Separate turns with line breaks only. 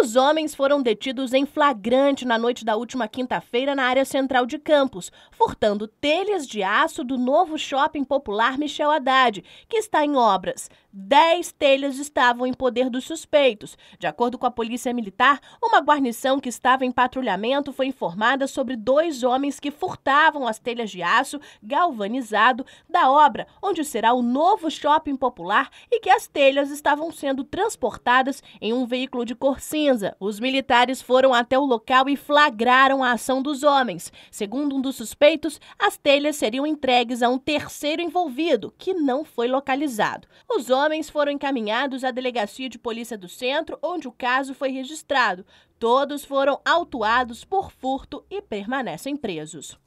Os homens foram detidos em flagrante na noite da última quinta-feira na área central de Campos, furtando telhas de aço do novo shopping popular Michel Haddad, que está em obras. Dez telhas estavam em poder dos suspeitos. De acordo com a Polícia Militar, uma guarnição que estava em patrulhamento foi informada sobre dois homens que furtavam as telhas de aço galvanizado da obra, onde será o novo shopping popular, e que as telhas estavam sendo transportadas em um veículo de cor cinza cinza. Os militares foram até o local e flagraram a ação dos homens. Segundo um dos suspeitos, as telhas seriam entregues a um terceiro envolvido, que não foi localizado. Os homens foram encaminhados à delegacia de polícia do centro, onde o caso foi registrado. Todos foram autuados por furto e permanecem presos.